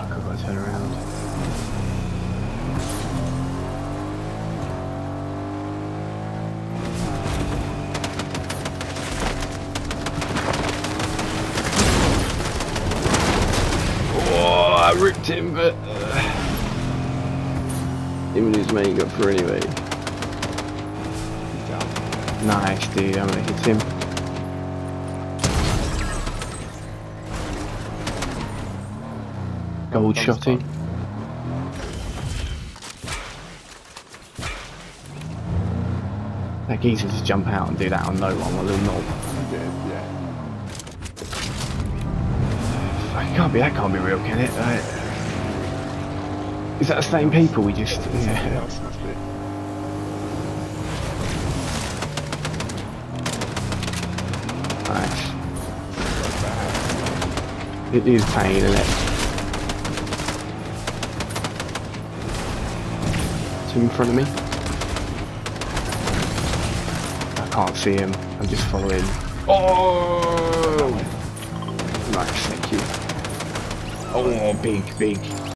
Fuck, I've got to turn around. Oh, I ripped him, but uh, him and his mate got through anyway. Nice, dude. I'm gonna hit him. Gold shotty. That geezer just jump out and do that on no one, little knob. Yeah, yeah. It can't be, that can't be real, can it? Right. Is that the same people we just... Yeah. else must be. Nice. It is pain, isn't it? Two in front of me. I can't see him. I'm just following. Oh! Nice, thank you. Oh, big, big.